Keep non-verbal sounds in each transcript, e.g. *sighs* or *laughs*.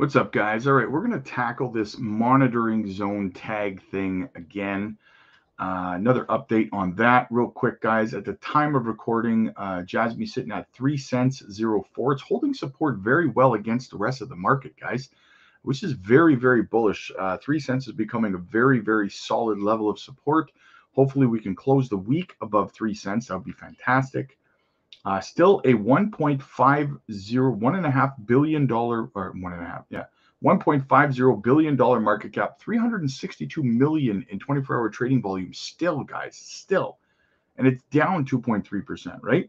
What's up, guys? All right, we're going to tackle this monitoring zone tag thing again. Uh, another update on that, real quick, guys. At the time of recording, uh, Jasmy sitting at three cents zero four. It's holding support very well against the rest of the market, guys, which is very, very bullish. Uh, three cents is becoming a very, very solid level of support. Hopefully, we can close the week above three cents. That would be fantastic. Uh, still a 1.50, one and a half billion dollar, or one and a half, yeah, 1.50 billion dollar market cap, 362 million in 24 hour trading volume. Still, guys, still, and it's down 2.3 percent, right?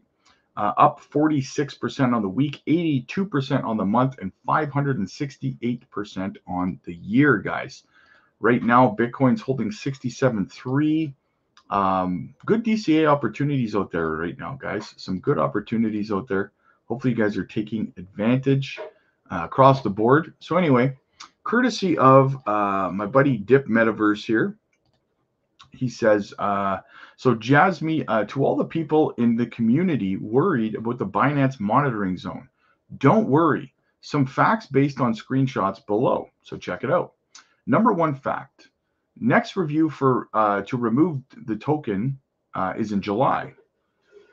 Uh, up 46% on the week, 82% on the month, and 568% on the year, guys. Right now, Bitcoin's holding 67.3. Um, good DCA opportunities out there right now, guys. Some good opportunities out there. Hopefully, you guys are taking advantage uh, across the board. So, anyway, courtesy of uh, my buddy Dip Metaverse here, he says, uh, so Jasmy, uh, to all the people in the community worried about the Binance monitoring zone, don't worry. Some facts based on screenshots below. So check it out. Number one fact Next review for uh, to remove the token uh, is in July.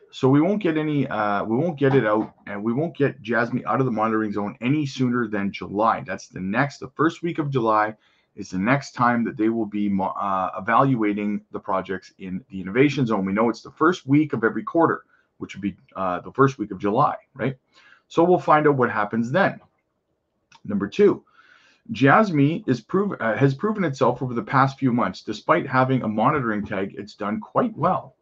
So we won't get any, uh, we won't get it out, and we won't get Jasmy out of the monitoring zone any sooner than July. That's the next, the first week of July is the next time that they will be uh, evaluating the projects in the innovation zone. We know it's the first week of every quarter, which would be uh, the first week of July, right? So we'll find out what happens then. Number two, Prove, uh, has proven itself over the past few months. Despite having a monitoring tag, it's done quite well.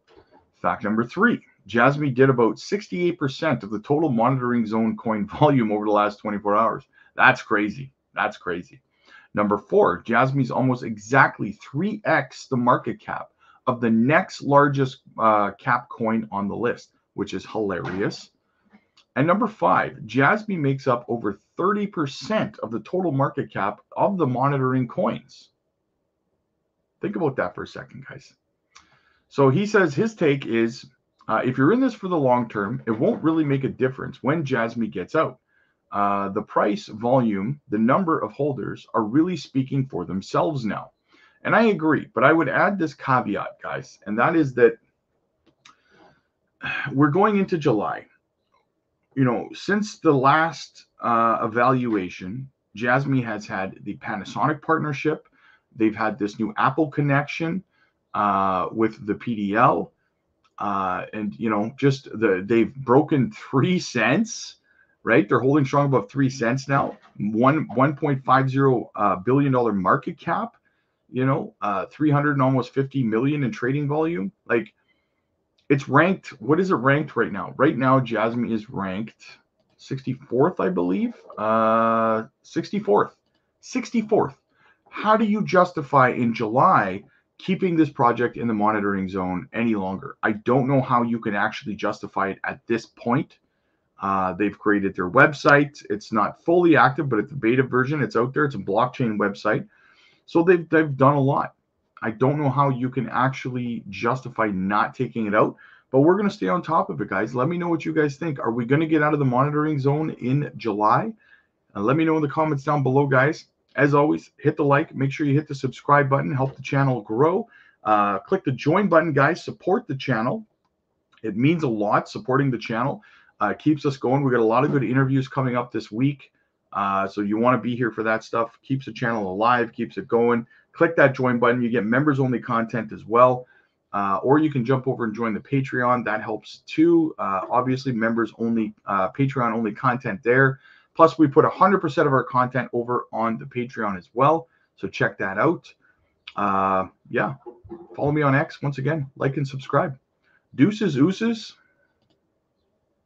Fact number three Jasmy did about 68% of the total monitoring zone coin *laughs* volume over the last 24 hours. That's crazy. That's crazy. Number four, Jasmy's almost exactly 3x the market cap of the next largest uh, cap coin on the list, which is hilarious. And number five, Jasmy makes up over 30% of the total market cap of the monitoring coins. Think about that for a second, guys. So he says his take is uh, if you're in this for the long term, it won't really make a difference when Jasmy gets out. Uh, the price, volume, the number of holders are really speaking for themselves now. And I agree, but I would add this caveat, guys, and that is that *sighs* we're going into July you know, since the last uh, evaluation, Jasmy has had the Panasonic partnership. They've had this new Apple connection uh, with the PDL, uh, and you know, just the they've broken three cents. Right, they're holding strong above three cents now. One one point five zero uh, billion dollar market cap. You know, uh, three hundred and almost fifty million in trading volume. Like it's ranked. What is it ranked right now? Right now, Jasmy is ranked 64th, I believe. Uh, 64th. 64th. How do you justify in July keeping this project in the monitoring zone any longer? I don't know how you can actually justify it at this point. Uh, they've created their website. It's not fully active, but it's a beta version. It's out there. It's a blockchain website. So they've they've done a lot. I don't know how you can actually justify not taking it out, but we're going to stay on top of it, guys. Let me know what you guys think. Are we going to get out of the monitoring zone in July? Uh, let me know in the comments down below, guys. As always, hit the like, make sure you hit the subscribe button, help the channel grow. Uh, click the join button, guys. Support the channel. It means a lot supporting the channel. Uh, keeps us going. We got a lot of good interviews coming up this week. Uh, so you want to be here for that stuff. Keeps the channel alive, keeps it going click that join button. You get members only content as well. Uh, or you can jump over and join the Patreon. That helps too. Uh, obviously, members only, uh, Patreon only content there. Plus, we put 100% of our content over on the Patreon as well. So check that out. Uh, yeah, follow me on X once again. Like and subscribe. Deuces, ooses.